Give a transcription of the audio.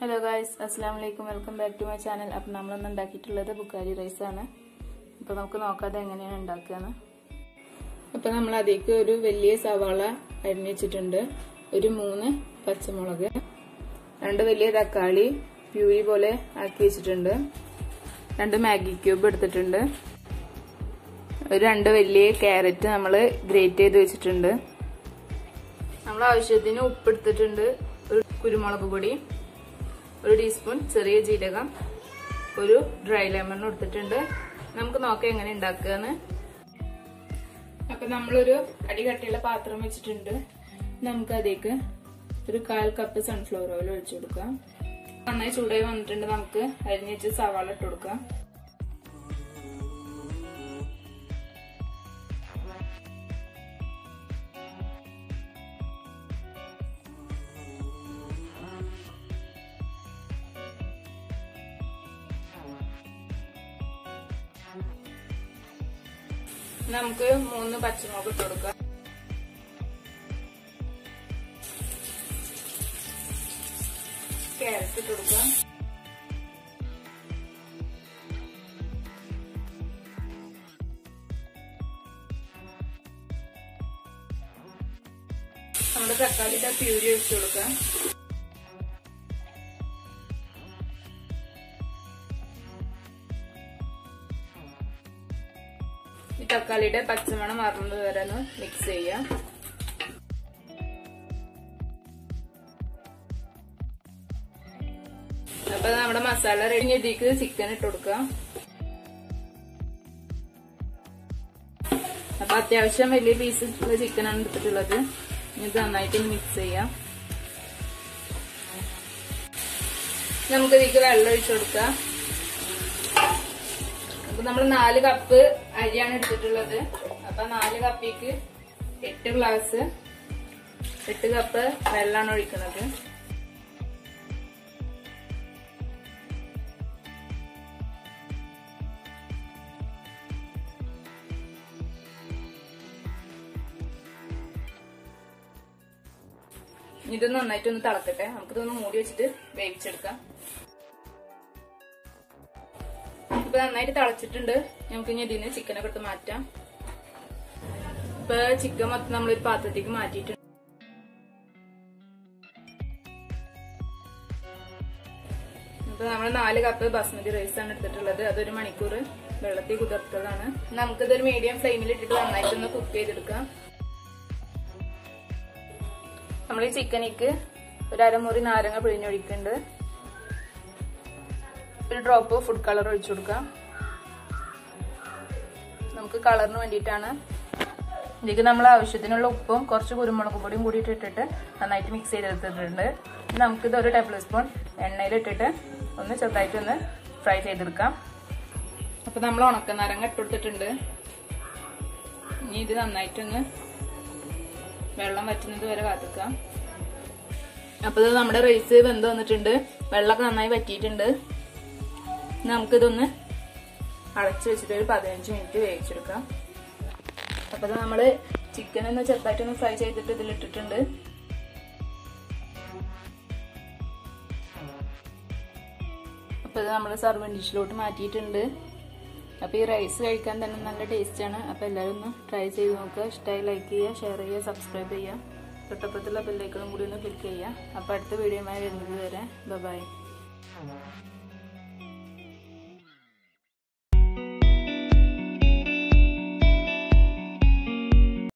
Hello guys അസ്സാം വലൈക്കും welcome back to my channel അപ്പം നമ്മളൊന്ന് ഉണ്ടാക്കിയിട്ടുള്ളത് ബുക്കാരി റൈസാണ് അപ്പോൾ നമുക്ക് നോക്കാതെ എങ്ങനെയാണ് ഉണ്ടാക്കുകയെന്ന് അപ്പം നമ്മൾ അതിലേക്ക് ഒരു വലിയ സവാള അരിഞ്ഞു വെച്ചിട്ടുണ്ട്. ഒരു മൂന്ന് പച്ചമുളക്. രണ്ട് വലിയ തക്കാളി പ്യൂരി പോലെ ആക്കി വെച്ചിട്ടുണ്ട്. രണ്ട് മാഗി ക്യൂബ് എടുത്തിട്ടുണ്ട്. ഒരു രണ്ട് വലിയ ക്യാരറ്റ് നമ്മൾ ഗ്രേറ്റ് ചെയ്ത് വെച്ചിട്ടുണ്ട്. നമ്മൾ ആവശ്യത്തിന് ഉപ്പ് എടുത്തിട്ടുണ്ട്. ഒരു കുരുമുളക് പൊടി. ഒരു ടീസ്പൂൺ ചെറിയ ജീരകം ഒരു ഡ്രൈ ലെമൺ എടുത്തിട്ടുണ്ട്. നമുക്ക് നോക്കാം എങ്ങനെ ഉണ്ടാക്കുകയെന്ന് അപ്പൊ നമ്മളൊരു അടികട്ടിയുള്ള പാത്രം വെച്ചിട്ടുണ്ട്. നമുക്ക് അതിലേക്ക് ഒരു കാൽ കപ്പ് സൺഫ്ലവർ ഓയിൽ ഒഴിച്ചു കൊടുക്കാം. നന്നായി ചൂടായി വന്നിട്ടുണ്ട്. നമുക്ക് അരിഞ്ഞ് വെച്ച് സവാള ഇട്ട് കൊടുക്കാം. നമുക്ക് മൂന്ന് പച്ചമുളക് ഇട്ട് കൊടുക്കാം. ക്യാരറ്റ് ഇട്ട് കൊടുക്കാം. നമ്മുടെ തക്കാളിയുടെ പ്യൂരി വെച്ച് കൊടുക്കാം. തക്കാളിയുടെ പച്ചമണം മറന്നത് വരെ ഒന്ന് മിക്സ് ചെയ്യാം അപ്പൊ നമ്മുടെ മസാല റെഡി ഇതിലേക്ക് ചിക്കൻ ഇട്ട് കൊടുക്കാം അപ്പൊ അത്യാവശ്യം വലിയ പീസ് ആണ് എടുത്തിട്ടുള്ളത്. ഇത് നന്നായിട്ട് മിക്സ് ചെയ്യാം. നമുക്ക് ഇതിക്ക് വെള്ളം ഒഴിച്ചു കൊടുക്കാം നമ്മൾ നാല് കപ്പ് അരിയാണ് എടുത്തിട്ടുള്ളത്. അപ്പൊ നാല് കപ്പിക്ക് എട്ട് ഗ്ലാസ് എട്ട് കപ്പ് വെള്ളമാണ് ഒഴിക്കുന്നത്. ഇത് നന്നായിട്ടൊന്ന് തിളക്കട്ടെ. നമുക്കിതൊന്ന് മൂടി വെച്ചിട്ട് വേവിച്ചെടുക്കാം. ഇപ്പൊ നന്നായിട്ട് തിളച്ചിട്ടുണ്ട്. നമുക്ക് ഇനി ഇതിന് ചിക്കനൊക്കെ എടുത്ത് മാറ്റാം. ഇപ്പൊ ചിക്കൻ മൊത്തം നമ്മളൊരു പാത്രത്തേക്ക് മാറ്റിയിട്ടുണ്ട്. ഇപ്പൊ നമ്മൾ നാല് കപ്പ് ബസ്മതി റൈസ് ആണ് എടുത്തിട്ടുള്ളത്. അതൊരു മണിക്കൂർ വെള്ളത്തിൽ കുതിർത്തതാണ്. നമുക്കിതൊരു മീഡിയം ഫ്ലെയിമിൽ ഇട്ടിട്ട് നന്നായിട്ടൊന്ന് കുക്ക് ചെയ്തെടുക്കാം. നമ്മൾ ഈ ചിക്കനിക്ക് ഒരു അരമുറി നാരങ്ങ പിഴിഞ്ഞൊഴിക്കുന്നുണ്ട് ഒരു ഡ്രോപ്പ് ഫുഡ് കളർ ഒഴിച്ചു കൊടുക്കാം. നമുക്ക് കളറിന് വേണ്ടിയിട്ടാണ്. ഇതിലേക്ക് നമ്മൾ ആവശ്യത്തിനുള്ള ഉപ്പും കുറച്ച് കുരുമുളക് പൊടിയും കൂടി ഇട്ടിട്ട് നന്നായിട്ട് മിക്സ് ചെയ്തെടുത്തിട്ടുണ്ട്. നമുക്കിത് ഒരു ടേബിൾ സ്പൂൺ എണ്ണയിലിട്ടിട്ട് ഒന്ന് ചെറുതായിട്ട് ഒന്ന് ഫ്രൈ ചെയ്തെടുക്കാം. അപ്പോൾ നമ്മൾ ഉണക്ക ഉണക്കനാരങ്ങ ഇട്ടുകൊടുത്തിട്ടുണ്ട് ഇനി ഇത് നന്നായിട്ടൊന്ന് വെള്ളം വറ്റുന്നത് വരെ കാത്തിക്കാം. അപ്പോൾ നമ്മുടെ റൈസ് വെന്ത് വന്നിട്ടുണ്ട്. വെള്ളമൊക്കെ നന്നായി വറ്റിയിട്ടുണ്ട്. നമുക്കിതൊന്ന് അടച്ചു വെച്ചിട്ട് ഒരു പതിനഞ്ച് മിനിറ്റ് വേവിച്ചെടുക്കാം. അപ്പോൾ നമ്മൾ ചിക്കൻ ഒന്ന് ചെറുതായിട്ടൊന്ന് ഫ്രൈ ചെയ്തിട്ട് ഇതിലിട്ടിട്ടുണ്ട്. അപ്പോൾ ഇത് നമ്മൾ സർവൻ ഡിഷിലോട്ട് മാറ്റിയിട്ടുണ്ട്. അപ്പോൾ ഈ റൈസ് കഴിക്കാൻ തന്നെ നല്ല ടേസ്റ്റാണ് അപ്പോൾ എല്ലാവരും ഒന്ന് ട്രൈ ചെയ്ത് നോക്കുക. ഇഷ്ടമായി ലൈക്ക് ചെയ്യുക ഷെയർ ചെയ്യുക സബ്സ്ക്രൈബ് ചെയ്യുക. തൊട്ടപ്പുറത്തുള്ള ബെല്ലൈക്കണും കൂടി ഒന്ന് ക്ലിക്ക് ചെയ്യുക. അപ്പോൾ അടുത്ത വീഡിയോയുമായി വരുന്നത് വരെ. ബൈ